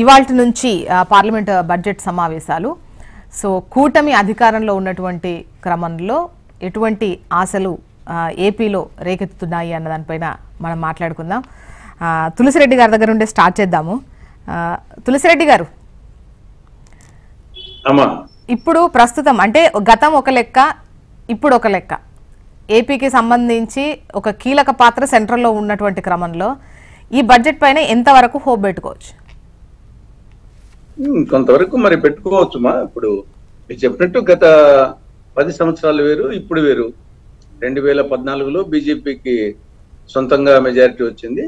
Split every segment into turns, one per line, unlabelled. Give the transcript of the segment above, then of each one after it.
ఇవాళ నుంచి ఆ, పార్లమెంట్ బడ్జెట్ సమావేశాలు. సో కూటమి అధికారంలో ఉన్నటువంటి క్రమంలో ఎటువంటి ఆశలు ఆ, ఏపీలో రేకెత్తుతున్నాయి అన్న దానిపైన మనం మాట్లాడుకుందాం. తులసిరెడ్డి గారి దగ్గర ఉండే స్టార్ట్ చేద్దాము. తులసిరెడ్డి గారు. ఇప్పుడు ప్రస్తుతం అంటే గతం ఒక లెక్క ఇప్పుడు ఒక లెక్క. ఏపీకి సంబంధించి ఒక కీలక పాత్ర సెంట్రల్లో ఉన్నటువంటి క్రమంలో ఈ బడ్జెట్ పైన ఎంతవరకు హోప్ పెట్టుకోవచ్చు?
కొంతవరకు మరి పెట్టుకోవచ్చుమా? ఇప్పుడు మీరు చెప్పినట్టు గత పది సంవత్సరాలు వేరు ఇప్పుడు వేరు. రెండు వేల పద్నాలుగులో బీజేపీకి సొంతంగా మెజారిటీ వచ్చింది.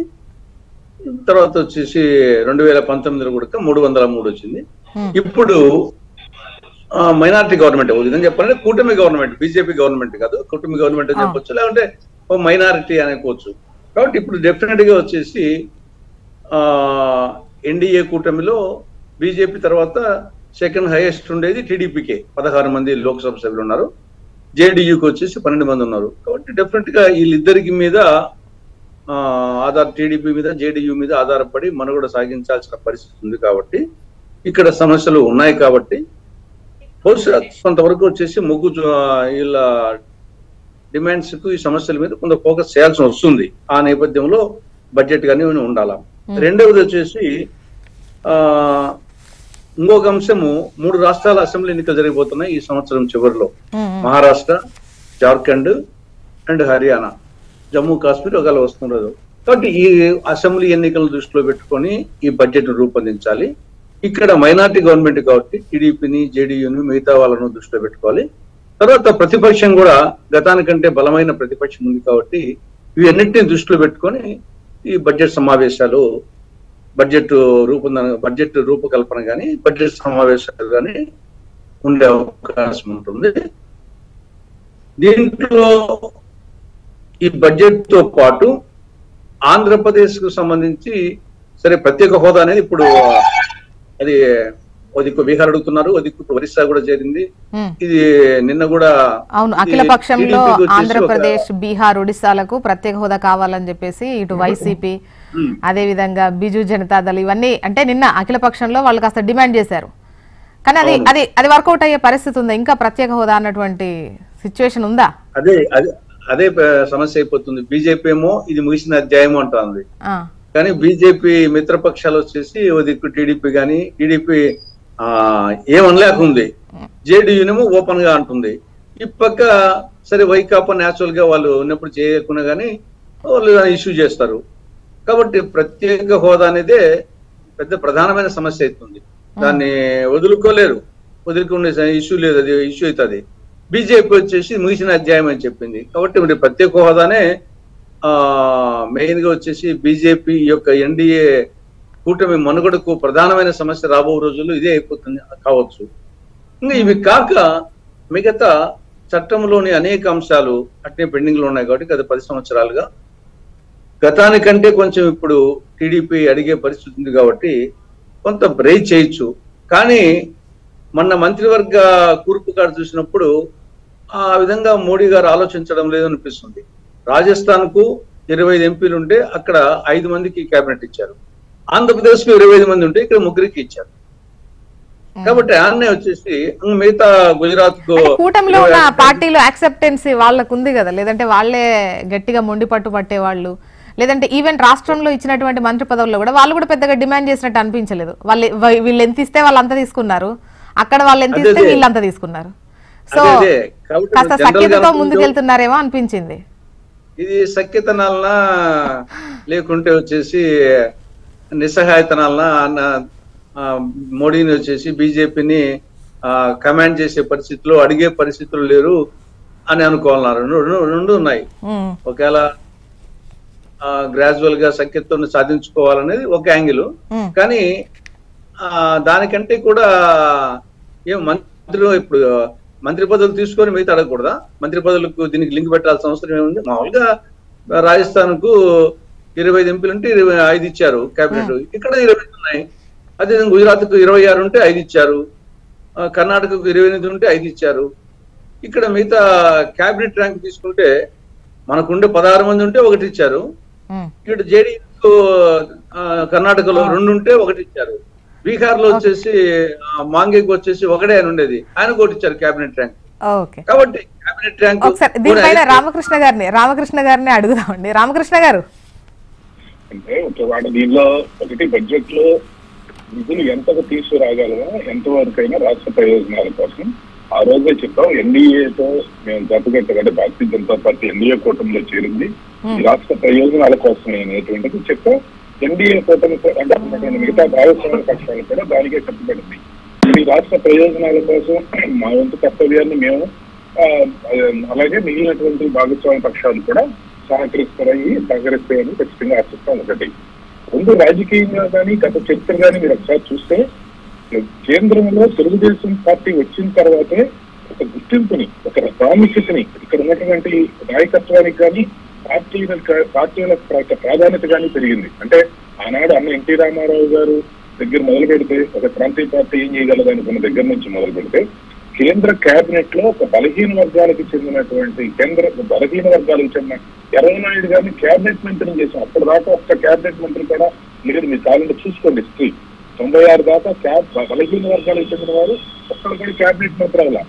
తర్వాత వచ్చేసి రెండు వేల పంతొమ్మిదిలో కూడా మూడు వందల మూడు వచ్చింది. ఇప్పుడు మైనారిటీ గవర్నమెంట్ విధంగా చెప్పాలంటే కూటమి గవర్నమెంట్ బీజేపీ గవర్నమెంట్ కాదు కూటమి గవర్నమెంట్ అని చెప్పొచ్చు లేకుంటే ఓ మైనారిటీ అనుకోవచ్చు. కాబట్టి ఇప్పుడు డెఫినెట్గా వచ్చేసి ఆ ఎన్డీఏ కూటమిలో బీజేపీ తర్వాత సెకండ్ హైయెస్ట్ ఉండేది టీడీపీకే. పదహారు మంది లోక్సభ సభ్యులు ఉన్నారు. జేడీయూకి వచ్చేసి పన్నెండు మంది ఉన్నారు. కాబట్టి డెఫినెట్గా వీళ్ళిద్దరికి మీద ఆధార్ టీడీపీ మీద జేడీయూ మీద ఆధారపడి మనుగడ సాగించాల్సిన పరిస్థితి ఉంది కాబట్టి ఇక్కడ సమస్యలు ఉన్నాయి కాబట్టి బహుశా కొంతవరకు వచ్చేసి మొగ్గు వీళ్ళ డిమాండ్స్కు ఈ సమస్యల మీద కొంత ఫోకస్ చేయాల్సి వస్తుంది. ఆ నేపథ్యంలో బడ్జెట్ కానీ ఉండాలా. రెండవది వచ్చేసి ఆ ఇంకొక అంశము మూడు రాష్ట్రాల అసెంబ్లీ ఎన్నికలు జరిగిపోతున్నాయి ఈ సంవత్సరం చివరిలో. మహారాష్ట్ర జార్ఖండ్ అండ్ హర్యానా. జమ్మూ కాశ్మీర్ ఒకవేళ వస్తున్నారు కాబట్టి ఈ అసెంబ్లీ ఎన్నికలను దృష్టిలో పెట్టుకొని ఈ బడ్జెట్ రూపొందించాలి. ఇక్కడ మైనార్టీ గవర్నమెంట్ కాబట్టి టీడీపీని జేడీయూని మిగతా వాళ్ళను దృష్టిలో పెట్టుకోవాలి. తర్వాత ప్రతిపక్షం కూడా గతానికంటే బలమైన ప్రతిపక్షం ఉంది కాబట్టి ఇవన్నిటిని దృష్టిలో పెట్టుకొని ఈ బడ్జెట్ సమావేశాలు బడ్జెట్ రూపొందన బడ్జెట్ రూపకల్పన కానీ బడ్జెట్ సమావేశాలు కానీ ఉండే అవకాశం ఉంటుంది దీంట్లో ఈ బడ్జెట్తో పాటు ఆంధ్రప్రదేశ్కు సంబంధించి సరే ప్రత్యేక హోదా అనేది ఇప్పుడు అది ఓ దిక్కు బీహార్ అడుగుతున్నారు ఓ దిక్కు ఇప్పుడు ఒరిస్సా కూడా చేరింది. ఇది నిన్న కూడా
అవును అఖిల పక్షంలో ఆంధ్రప్రదేశ్ బీహార్ ఒడిశాలకు ప్రత్యేక హోదా కావాలని చెప్పేసి ఇటు వైసీపీ
మ్మ్.
అదే విధంగా బిజు జనతాదళ్ ఇవన్నీ అంటే నిన్న అఖిల పక్షంలో వాళ్ళు కాస్త డిమాండ్ చేశారు. కానీ అది అది అది వర్కౌట్ అయ్యే పరిస్థితి ఉందా? ఇంకా ప్రత్యేక హోదా అన్నటువంటి సిచ్యువేషన్ ఉందా?
అదే అదే సమస్య అయిపోతుంది. బీజేపీ ఏమో ఇది ముగిసిన అధ్యాయం అంటుంది. కానీ బీజేపీ మిత్రపక్షాలు వచ్చేసి దిక్కు టీడీపీ కానీ టీడీపీ ఆ ఏమనలేకుంది. జేడీయూనేమో ఓపెన్గా అంటుంది. ఈ పక్క సరే వైకాపా న్యాచురల్గా వాళ్ళు ఉన్నప్పుడు చేయకున్నా కానీ వాళ్ళు ఇష్యూ చేస్తారు. కాబట్టి ప్రత్యేక హోదా అనేదే పెద్ద ప్రధానమైన సమస్య అవుతుంది. దాన్ని వదులుకోలేరు. వదులుకునే ఇష్యూ లేదు అది ఇష్యూ అవుతుంది. బీజేపీ వచ్చేసి ముగిసిన అధ్యాయం అని చెప్పింది. కాబట్టి మరి ప్రత్యేక హోదానే ఆ మెయిన్గా వచ్చేసి బీజేపీ యొక్క ఎన్డీఏ కూటమి మనుగడకు ప్రధానమైన సమస్య రాబో రోజుల్లో ఇదే అయిపోతుంది కావచ్చు. ఇంకా ఇవి కాక మిగతా చట్టంలోని అనేక అంశాలు అట్నే పెండింగ్లో ఉన్నాయి కాబట్టి గత పది సంవత్సరాలుగా గతానికంటే కొంచెం ఇప్పుడు టీడీపీ అడిగే పరిస్థితి ఉంది కాబట్టి కొంత బ్రేక్ చేయొచ్చు. కానీ మొన్న మంత్రివర్గ కూర్పు కాడ చూసినప్పుడు ఆ విధంగా మోడీ గారు ఆలోచించడం లేదు అనిపిస్తుంది. రాజస్థాన్కు ఇరవై ఐదు ఎంపీలు ఉంటే అక్కడ ఐదు మందికి కేబినెట్ ఇచ్చారు. ఆంధ్రప్రదేశ్కు ఇరవై ఐదు మంది ఉంటే ఇక్కడ ముగ్గురికి ఇచ్చారు. కాబట్టి ఆన్నే వచ్చేసి మిగతా గుజరాత్
కూటమిలో ఉన్న పార్టీలు యాక్సెప్టెన్సీ వాళ్ళకు ఉంది కదా. లేదంటే వాళ్ళే గట్టిగా మొండి పట్టు పట్టేవాళ్ళు లేదంటే ఈవెన్ రాష్ట్రంలో ఇచ్చినటువంటి మంత్రి పదవుల్లో కూడా వాళ్ళు కూడా పెద్దగా డిమాండ్ చేసినట్టు అనిపించలేదు. వాళ్ళు వీళ్ళు ఎంత ఇస్తే వాళ్ళు అంత తీసుకున్నారు. అక్కడ వాళ్ళు ఎంత ఇస్తే. వీళ్ళు అంత తీసుకున్నారు. సో కాస్త సఖ్యతతో ముందుకెళ్తున్నారేమో అనిపించింది.
ఇది సఖ్యతనాలనా లేకుంటే వచ్చేసి నిస్సహాయతనాలనా మోడీని వచ్చేసి బీజేపీని కమాండ్ చేసే పరిస్థితిలో అడిగే పరిస్థితులు లేరు అని అనుకోవాలన్నారు. రెండు ఉన్నాయి. ఒకవేళ గ్రాజువల్గా సఖ్యతను సాధించుకోవాలనేది ఒక యాంగిల్. కానీ దానికంటే కూడా ఏం మంత్రులు ఇప్పుడు మంత్రి పదవులు తీసుకొని మిగతా అడగకూడదా? మంత్రి పదవులకు దీనికి లింక్ పెట్టాల్సిన అవసరం ఏముంది? మామూలుగా రాజస్థాన్కు ఇరవై ఐదు ఎంపీలు ఉంటే ఇరవై ఐదు ఇచ్చారు కేబినెట్ ఇక్కడ ఇరవై ఐదు ఉన్నాయి. అదే గుజరాత్కు ఇరవై ఆరు ఉంటే ఐదు ఇచ్చారు. కర్ణాటకకు ఇరవై ఎనిమిది ఉంటే ఐదు ఇచ్చారు. ఇక్కడ మిగతా కేబినెట్ ర్యాంక్ తీసుకుంటే మనకుండే పదహారు మంది ఉంటే ఒకటి ఇచ్చారు. ఇటు జేడీఎస్ కర్ణాటకలో రెండు ఉంటే ఒకటి ఇచ్చారు బీహార్లో వచ్చేసి మాంగేకి వచ్చేసి ఒకటే ఆయన ఉండేది. ఆయన కూడా ఇచ్చారు క్యాబినెట్ ర్యాంక్
ఓకే.
కాబట్టి క్యాబినెట్ ర్యాంక్
దీనిపైన రామకృష్ణ గారిని రామకృష్ణ గారిని అడుగుదామండి. రామకృష్ణ గారు.
అంటే ఒక వాడు దీనిలో ఒకటి బడ్జెట్లో నిధులు ఎంతకు తీసుకురాగలమో ఎంతవరకైనా రాష్ట్ర ప్రయోజనాల కోసం. ఆ రోజే చెప్పాం ఎన్డీఏతో మేము జతగట్టగంటే భారతీయ జనతా పార్టీ ఎన్డీఏ కూటమిలో చేరింది. ఈ రాష్ట్ర ప్రయోజనాల కోసం అనేటువంటిది చెప్పాం. ఎన్డీఏ కూటమి అంటే మిగతా భాగస్వామ్య పక్షాలు కూడా దానికే కట్టుబడింది. ఈ రాష్ట్ర ప్రయోజనాల కోసం మా వంతు కర్తవ్యాన్ని మేము ఆ, అలాగే మిగిలినటువంటి భాగస్వామ్య పక్షాలు కూడా సహకరిస్తారని సహకరిస్తాయని ఖచ్చితంగా ఆశిస్తాం ఒకటి. రెండు రాజకీయంగా కానీ గత చరిత్ర కానీ మీరు ఒకసారి చూస్తే కేంద్రంలో తెలుగుదేశం పార్టీ వచ్చిన తర్వాతే ఒక గుర్తింపుని ఒక ప్రాముఖ్యతని ఇక్కడ ఉన్నటువంటి నాయకత్వానికి కానీ పార్టీల పార్టీల ప్ర- ప్రాధాన్యత కానీ పెరిగింది. అంటే ఆనాడు అన్న ఎన్టీ రామారావు గారు దగ్గర మొదలు పెడితే ఒక ప్రాంతీయ పార్టీ ఏం చేయగలదు అనుకున్న దగ్గర నుంచి మొదలు పెడితే కేంద్ర కేబినెట్లో ఒక బలహీన వర్గాలకు చెందినటువంటి కేంద్ర బలహీన వర్గాలకు చెందిన ఎర్రనాయుడు గారిని కేబినెట్ మంత్రిని చేశాం అప్పటి దాకా ఒక్క కేబినెట్ మంత్రి కూడా మీరు మీ కాలంలో చూసుకోండి స్త్రీ. తొంభై ఆరు దాకా క్యాబ్ బలహీన వర్గాలకు చెందిన వారు ఒక్కరు కూడా క్యాబినెట్ మంత్రి అవ్వాల.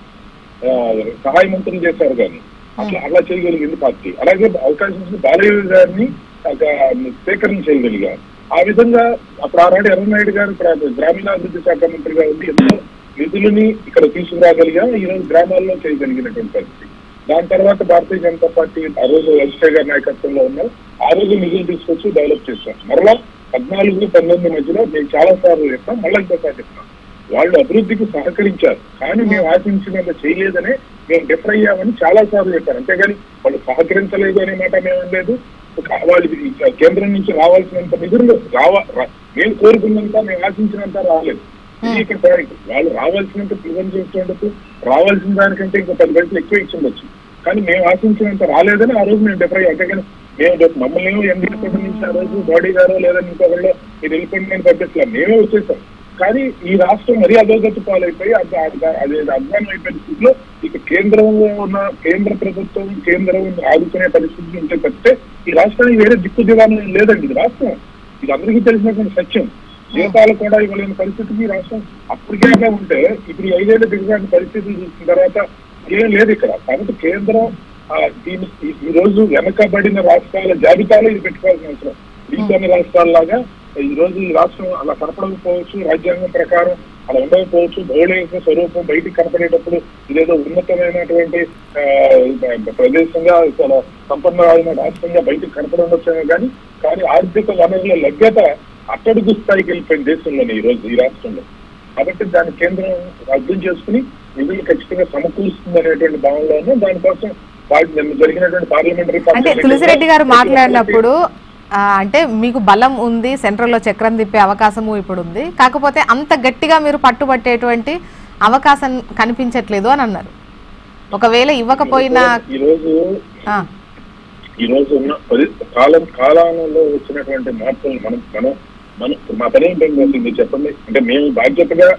సహాయ మంత్రులు చేశారు కానీ. అట్లా అలా చేయగలిగింది పార్టీ. అలాగే అవకాశం ఇచ్చిన బాలయ్య గారిని సేకరణ చేయగలిగారు ఆ విధంగా అప్పుడు ఆనాడు ఎర్రనాయుడు గారు గ్రామీణాభివృద్ధి శాఖ మంత్రిగా ఉండి ఎన్నో నిధులని ఇక్కడ తీసుకురాగలిగా ఈ గ్రామాల్లో చేయగలిగినటువంటి పరిస్థితి. దాని తర్వాత భారతీయ జనతా పార్టీ ఆ రోజు అజిత్ గారి నాయకత్వంలో ఉన్నారు ఆ రోజు నిధులు తీసుకొచ్చి డెవలప్ చేశారు. మరలా పద్నాలుగు పంతొమ్మిది మధ్యలో మేము చాలా సార్లు చెప్పాం మళ్ళీ ఇంకోసారి చెప్తాం వాళ్ళు అభివృద్ధికి సహకరించారు. కానీ మేము ఆశించినంత చేయలేదనే మేము డిఫర్ అయ్యామని చాలా సార్లు చెప్పారు. అంతేగాని వాళ్ళు సహకరించలేదు అనే మాట మేము వాళ్ళకి ఈ కేంద్రం నుంచి రావాల్సినంత నిధులు రావ మేము కోరుకున్నంత మేము ఆశించినంత రాలేదు. ఇది ఇక్కడ పాయింట్ వాళ్ళు రావాల్సినంత ప్రిజెంట్ చేసేందుకు రావాల్సిన దానికంటే ఇంకో పది గంటలు ఎక్కువ ఇచ్చి ఉండొచ్చు. కానీ మేము ఆశించినంత రాలేదని ఆ రోజు మేము డిఫర్ అయ్యాం. అంతేగాని మేము మమ్మల్ని ఏమో ఎన్నికల కుటుంబం నుంచి ఆ రోజు బాడీ గారో లేదా ఇంకొకళ్ళు మీరు వెళ్ళిపోయింది నేను పట్టించలేదు మేమే వచ్చేసాం కానీ ఈ రాష్ట్రం మరీ అధోగతి పాలైపోయి అది అది- అదే అధ్వానం అయిపోయిన స్థితిలో ఇక కేంద్రంలో ఉన్న కేంద్ర ప్రభుత్వం కేంద్రం ఆదుకునే పరిస్థితి ఉంటే తప్పితే ఈ రాష్ట్రానికి వేరే దిక్కు దివాణం లేదండి. ఇది రాష్ట్రం. ఇది అందరికీ తెలిసినటువంటి సత్యం. జీతాలు కూడా ఇవ్వలేని పరిస్థితికి రాష్ట్రం అప్పటికే ఉంటే ఇప్పుడు ఐదేళ్ళు ఐదేళ్ళ పరిస్థితులు చూసిన తర్వాత ఏం లేదు ఇక్కడ. కాబట్టి కేంద్రం దీని ఈ- రోజు వెనకబడిన రాష్ట్రాల జాబితాలో ఇది పెట్టుకోవాల్సిన అవసరం. మిగతా రాష్ట్రాల్లాగా ఈ రోజు ఈ రాష్ట్రం అలా కనపడకపోవచ్చు రాజ్యాంగం ప్రకారం అలా ఉండకపోవచ్చు భౌగోళిక స్వరూపం బయటికి కనపడేటప్పుడు ఇదేదో ఉన్నతమైనటువంటి ప్రదేశంగా చాలా సంపన్నమైన రాష్ట్రంగా బయటికి కనపడవచ్చు కానీ కానీ ఆర్థిక వనరుల లభ్యత అట్టడుగు స్థాయికి వెళ్ళిపోయిన దేశంలోనే ఈ రోజు ఈ రాష్ట్రంలో. కాబట్టి దాని కేంద్రం అర్థం చేసుకుని నిధులు ఖచ్చితంగా సమకూరుస్తుంది అనేటువంటి భావనలోనే దానికోసం
అంటే తులసిరెడ్డి గారు మాట్లాడినప్పుడు అంటే మీకు బలం ఉంది సెంట్రల్లో చక్రం తిప్పే అవకాశము ఇప్పుడు ఉంది. కాకపోతే అంత గట్టిగా మీరు పట్టుబట్టేటువంటి అవకాశం కనిపించట్లేదు అని అన్నారు. ఒకవేళ ఇవ్వకపోయినా
ఈ రోజు
ఆ,
ఈ రోజు ఉన్న కాలం కాలంలో వచ్చినటువంటి మార్పులు మనం మనం మనం మా పని ఏంటంటే మీరు చెప్పండి. అంటే మేము బాధ్యతగా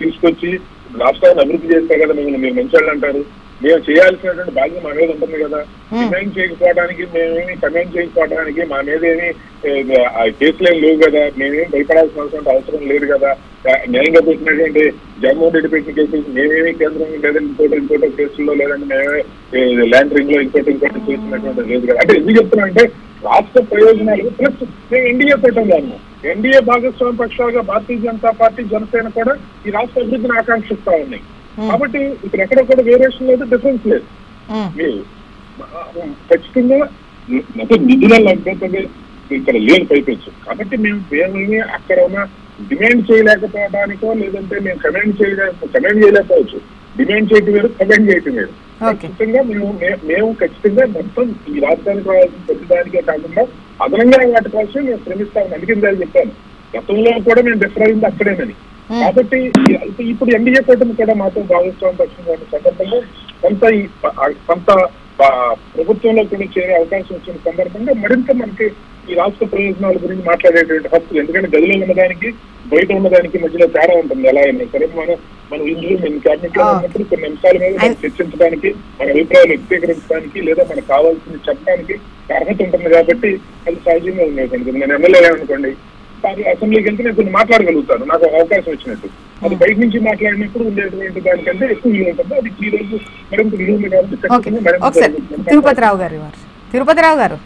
తీసుకొచ్చి రాష్ట్రాన్ని అభివృద్ధి చేస్తే కదా మిమ్మల్ని మీరు మంచి అంటారు. మేము చేయాల్సినటువంటి బాధ్యత మా మీద ఉంటుంది కదా. డిమాండ్ చేయకపోవడానికి మేమేమి కమెంట్ చేయకపోవడానికి మా మీద ఏమి కేసులు లేవు కదా. మేమేం భయపడాల్సిన అవసరం లేదు కదా. న్యాయంగా పెట్టినటువంటి జగన్మోహన్ రెడ్డి పెట్టిన కేసులు మేమేమి కేంద్రం లేదంటే ఇంకోటి ఇంకోటి కేసుల్లో లేదంటే మేమే ఏ, ల్యాండ్ రింగ్లో ఇంకోటి ఇంకోటి చేసినటువంటి లేదు కదా. అంటే ఎందుకు చెప్తున్నా అంటే రాష్ట్ర ప్రయోజనాలు ప్లస్ మేము ఎన్డీఏ ఉన్నాం ఎన్డీఏ భాగస్వామ్య పక్షాలుగా భారతీయ జనతా పార్టీ జనసేన కూడా ఈ రాష్ట్ర అభివృద్ధిని ఆకాంక్షిస్తా ఉన్నాయి. కాబట్టి ఇక్కడ ఎక్కడొక్కడ వేరియేషన్ లేదు డిఫరెన్స్ లేదు. మీరు ఖచ్చితంగా అంటే నిధుల లభ్యతగా ఇక్కడ లేదు పైపెచ్చు కాబట్టి మేము మేమేమి అక్కడ ఉన్న డిమాండ్ చేయలేకపోవడానికో లేదంటే మేము కమెంట్ చేయలేక కమెంట్ చేయలేకపోవచ్చు. డిమాండ్ చేయటం వేరు కమెంట్ చేయటం వేరు ఖచ్చితంగా మేము మేము ఖచ్చితంగా మొత్తం ఈ రాష్ట్రానికి రావాల్సిన ప్రతిదానికే కాకుండా అదనంగా వాటి కోసం మేము శ్రమిస్తామని ఇందాక చెప్పాను. గతంలో కూడా మేము డిఫర్ అయింది అక్కడేనని. కాబట్టి ఈ- అయితే ఇప్పుడు ఎన్డీఏ కూటమి కూడా మాతో భాగస్వామ్య పక్షంగా ఉన్న సందర్భంగా కొంత కొంత ప్రభుత్వంలో కూడా చేరే అవకాశం వచ్చిన సందర్భంగా మరింత మనకి ఈ రాష్ట్ర ప్రయోజనాల గురించి మాట్లాడేటువంటి హక్కు ఎందుకంటే గదిలో ఉన్నదానికి బయట ఉన్నదానికి మధ్యలో తేడా ఉంటుంది ఎలా అయినా. సరే మనం మనం ఇందులో మన
క్యాబినెట్లో.
ఉన్నప్పుడు కొన్ని అంశాల మీద చర్చించడానికి మన అభిప్రాయాలు వ్యక్తీకరించడానికి లేదా మనకు కావాల్సింది చెప్పడానికి అర్హత ఉంటుంది కాబట్టి అది సహజంగా ఉండేది. నేను ఎమ్మెల్యే అనుకోండి కానీ అసెంబ్లీకి వెళ్తే నేను కొన్ని మాట్లాడగలుగుతాను. నాకు అవకాశం వచ్చినట్టు. అది బయట నుంచి మాట్లాడినప్పుడు ఉండేటువంటి దానికంటే ఎక్కువ విలువ ఉంటుంది. అది ఈ రోజు మరింత విలువ ఉంది కాబట్టి.
తిరుపతిరావు గారి వారు. తిరుపతిరావు గారు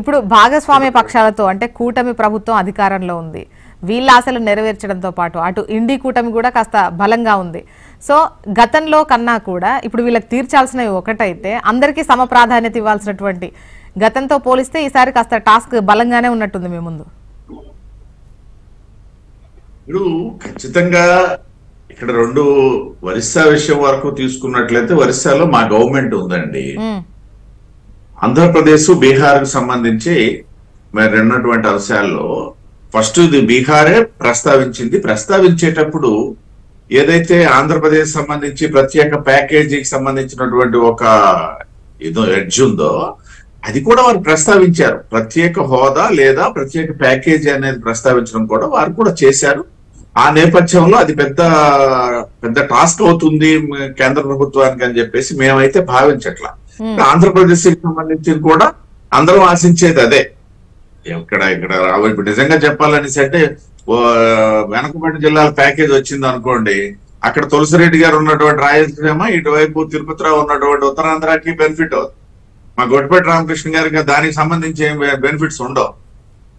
ఇప్పుడు భాగస్వామ్య పక్షాలతో అంటే కూటమి ప్రభుత్వం అధికారంలో ఉంది. వీళ్ళ ఆశలు నెరవేర్చడంతో పాటు అటు ఇండి కూటమి కూడా కాస్త బలంగా ఉంది. సో గతంలో కన్నా కూడా ఇప్పుడు వీళ్ళకి తీర్చాల్సినవి ఒకటైతే అందరికీ సమ ప్రాధాన్యత ఇవ్వాల్సినటువంటి గతంతో పోలిస్తే ఈసారి కాస్త టాస్క్ బలంగానే ఉన్నట్టుంది మీ ముందు.
ఇప్పుడు ఖచ్చితంగా ఇక్కడ రెండు ఒరిస్సా విషయం వరకు తీసుకున్నట్లయితే ఒరిస్సాలో మా గవర్నమెంట్ ఉందండి. ఆంధ్రప్రదేశ్ బీహార్కు సంబంధించి మరి ఉన్నటువంటి అంశాల్లో ఫస్ట్ ఇది బీహారే ప్రస్తావించింది. ప్రస్తావించేటప్పుడు ఏదైతే ఆంధ్రప్రదేశ్ సంబంధించి ప్రత్యేక ప్యాకేజీకి సంబంధించినటువంటి ఒక ఏదో ఎడ్జ్ ఉందో అది కూడా వారు ప్రస్తావించారు. ప్రత్యేక హోదా లేదా ప్రత్యేక ప్యాకేజీ అనేది ప్రస్తావించడం కూడా వారు కూడా చేశారు. ఆ నేపథ్యంలో అది పెద్ద పెద్ద టాస్క్ అవుతుంది కేంద్ర ప్రభుత్వానికి అని చెప్పేసి మేమైతే భావించట్లా. ఆంధ్రప్రదేశ్కి సంబంధించి కూడా అందరం ఆశించేది అదే. ఇక్కడ ఇక్కడ ఇప్పుడు నిజంగా చెప్పాలనేసి అంటే ఓ, వెనకబడిన జిల్లాల ప్యాకేజ్ వచ్చింది అనుకోండి అక్కడ తులసిరెడ్డి గారు ఉన్నటువంటి రాయలసీమ ఇటువైపు తిరుపతిరావు ఉన్నటువంటి ఉత్తరాంధ్రకి బెనిఫిట్ అవుతుంది. మా గొడ్డిపేట రామకృష్ణ గారికి దానికి సంబంధించి ఏం బెనిఫిట్స్ ఉండవు.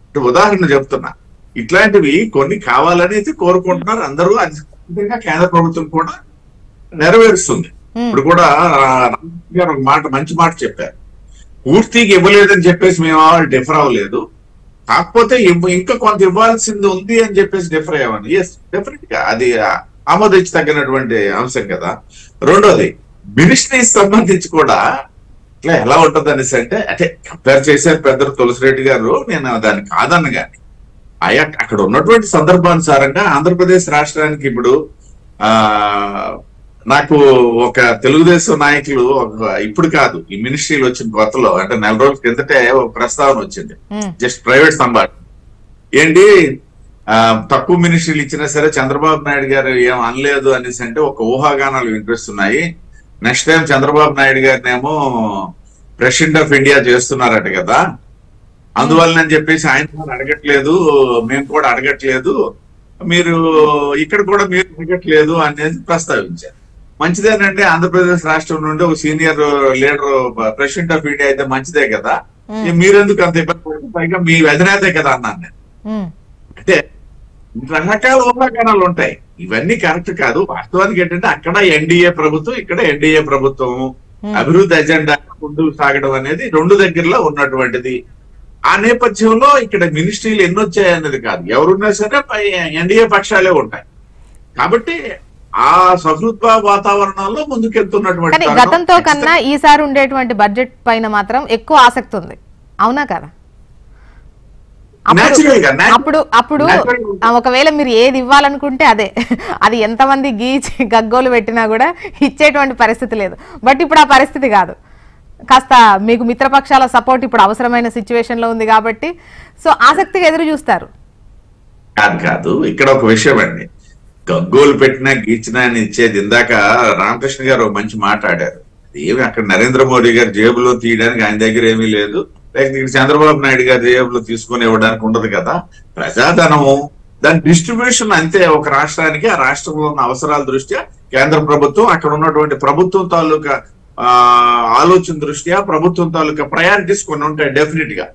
అంటే ఉదాహరణ చెప్తున్నా. ఇట్లాంటివి కొన్ని కావాలని అయితే కోరుకుంటున్నారు. అందరూ అది ఖచ్చితంగా కేంద్ర ప్రభుత్వం కూడా నెరవేరుస్తుంది.
ఉమ్,
ఇప్పుడు కూడా గారు ఒక మాట మంచి మాట చెప్పారు. పూర్తిగా ఇవ్వలేదని చెప్పేసి మేము వాళ్ళు డిఫర్ అవ్వలేదు. కాకపోతే ఇంకా కొంత ఇవ్వాల్సింది ఉంది అని చెప్పేసి డిఫర్ అయ్యామని ఎస్ డెఫినెట్గా. అది ఆమోదించి తగ్గినటువంటి అంశం కదా. రెండోది మినిస్ట్రీస్ సంబంధించి కూడా ఇట్లా ఎలా ఉంటది అనేసి అంటే అంటే కంపేర్ చేశారు పెద్దలు తులసిరెడ్డి గారు నేను దాన్ని కాదన్న గాని. ఆయా అక్కడ ఉన్నటువంటి సందర్భానుసారంగా ఆంధ్రప్రదేశ్ రాష్ట్రానికి ఇప్పుడు ఆ నాకు ఒక తెలుగుదేశం నాయకులు ఒక ఇప్పుడు కాదు ఈ మినిస్ట్రీలు వచ్చిన కొత్తలో అంటే నెల రోజుల క్రిందటే ఒక ప్రస్తావన వచ్చింది. జస్ట్ ప్రైవేట్ సంభాషణ ఏంటి? ఆ, తక్కువ మినిస్ట్రీలు ఇచ్చినా సరే చంద్రబాబు నాయుడు గారు ఏం అనలేదు అనేసి అంటే ఒక ఊహాగానాలు వినిపిస్తున్నాయి. నెక్స్ట్ టైం చంద్రబాబు నాయుడు గారినేమో ప్రెసిడెంట్ ఆఫ్ ఇండియా చేస్తున్నారట కదా. అందువల్లనని చెప్పేసి ఆయన అడగట్లేదు మేము కూడా అడగట్లేదు. మీరు ఇక్కడ కూడా మీరు అడగట్లేదు అనేది ప్రస్తావించారు. మంచిదేనంటే ఆంధ్రప్రదేశ్ రాష్ట్రం నుండి ఒక senior leader president of India అయితే మంచిదే కదా. మీరెందుకు అంత ఇబ్బంది? పైగా మీ అధినేతే కదా అన్నాను నేను. అంటే రకరకాల ఊహాగానాలు ఉంటాయి. ఇవన్నీ కరెక్ట్ కాదు. వాస్తవానికి ఏంటంటే అక్కడ ఎన్డీఏ ప్రభుత్వం ఇక్కడ ఎన్డీఏ ప్రభుత్వం.
Hmm.
అభివృద్ధి ఎజెండా ముందుకు సాగడం అనేది రెండు దగ్గరలో ఉన్నటువంటిది. ఆ నేపథ్యంలో ఇక్కడ మినిస్ట్రీలు ఎన్ని వచ్చాయన్నది కాదు. ఎవరున్నా సరే ఎన్డీఏ పక్షాలే ఉంటాయి. కాబట్టి ఆ సహృద్భావ వాతావరణంలో ముందుకెళ్తున్నటువంటి
గతంతో కన్నా ఈసారి ఉండేటువంటి బడ్జెట్ పైన మాత్రం ఎక్కువ ఆసక్తి ఉంది. అవునా కదా? అప్పుడు- అప్పుడు ఒకవేళ మీరు ఏది ఇవ్వాలనుకుంటే అదే. అది ఎంతమంది గీచి గగ్గోలు పెట్టినా కూడా ఇచ్చేటువంటి పరిస్థితి లేదు. బట్ ఇప్పుడు ఆ పరిస్థితి కాదు. కాస్త మీకు మిత్రపక్షాల సపోర్ట్ ఇప్పుడు అవసరమైన సిచ్యువేషన్లో ఉంది కాబట్టి సో ఆసక్తిగా ఎదురు చూస్తారు.
కాదు కాదు. ఇక్కడ ఒక విషయం అండి. గగ్గోలు పెట్టినా గీచినా అని ఇచ్చేది ఇందాక రామకృష్ణ గారు మంచి మాట్లాడారు ఏమి అక్కడ నరేంద్ర మోడీ గారి జేబులో తీయడానికి ఆయన దగ్గర ఏమీ లేదు. లేకపోతే చంద్రబాబు నాయుడు గారి జేబులో తీసుకొని ఇవ్వడానికి ఉండదు కదా. ప్రజాధనము దాని డిస్ట్రిబ్యూషన్ అంతే ఒక రాష్ట్రానికి ఆ రాష్ట్రంలో ఉన్న అవసరాల దృష్ట్యా కేంద్ర ప్రభుత్వం అక్కడ ఉన్నటువంటి ప్రభుత్వం తాలూకా ఆ, ఆలోచన దృష్ట్యా ప్రభుత్వం తాలూకా ప్రయారిటీస్ కొన్ని ఉంటాయి డెఫినెట్గా.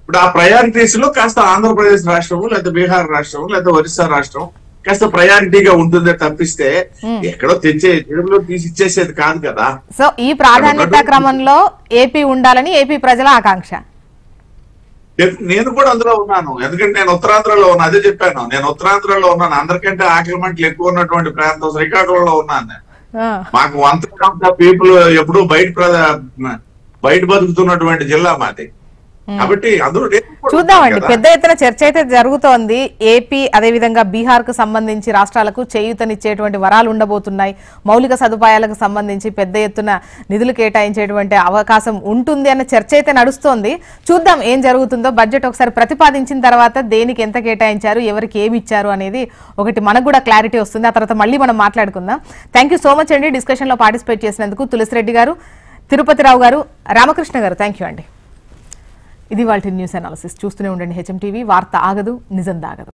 ఇప్పుడు ఆ ప్రయారిటీస్లో కాస్త ఆంధ్రప్రదేశ్ రాష్ట్రము లేదా బీహార్ రాష్ట్రం లేదా ఒరిస్సా రాష్ట్రం కాస్త ప్రయారిటీగా ఉంటుందే తప్పిస్తే
Hmm.
ఎక్కడో తెచ్చే జేబులో తీసి ఇచ్చేసేది కాదు కదా.
సో ఈ ప్రాధాన్యత క్రమంలో ఏపీ ఉండాలని ఏపీ ప్రజల ఆకాంక్ష.
నేను కూడా అందులో ఉన్నాను. ఎందుకంటే నేను ఉత్తరాంధ్రలో ఉన్నా అదే చెప్పాను. నేను ఉత్తరాంధ్రలో ఉన్నాను. అందరికంటే ఆకలి మంటలు ఎక్కువ ఉన్నటువంటి ప్రాంతం శ్రీకాకుళంలో ఉన్నాను నేను. మాకు one third of the people ఎప్పుడు బయట బయట బతుకుతున్నటువంటి జిల్లా మాది. కాబట్టి నేను కూడా
చూద్దామండి. పెద్ద ఎత్తున చర్చ అయితే జరుగుతోంది. ఏపీ అదేవిధంగా బీహార్కు సంబంధించి రాష్ట్రాలకు చేయూతనిచ్చేటువంటి వరాలు ఉండబోతున్నాయి. మౌలిక సదుపాయాలకు సంబంధించి పెద్ద ఎత్తున నిధులు కేటాయించేటువంటి అవకాశం ఉంటుంది అన్న చర్చ అయితే నడుస్తోంది. చూద్దాం ఏం జరుగుతుందో. బడ్జెట్ ఒకసారి ప్రతిపాదించిన తర్వాత దేనికి ఎంత కేటాయించారు ఎవరికి ఏమి ఇచ్చారు అనేది ఒకటి మనకు కూడా క్లారిటీ వస్తుంది. ఆ తర్వాత మళ్ళీ మనం మాట్లాడుకుందాం. థ్యాంక్ యూ సో మచ్ అండి. డిస్కషన్లో పార్టిసిపేట్ చేసినందుకు తులసిరెడ్డి గారు తిరుపతిరావు గారు రామకృష్ణ గారు. థ్యాంక్ యూ అండి. ఇది వాళ్ళ న్యూస్ అనాలిసిస్. చూస్తూనే ఉండండి హెచ్ఎం టీవీ. వార్త ఆగదు నిజం దాగదు.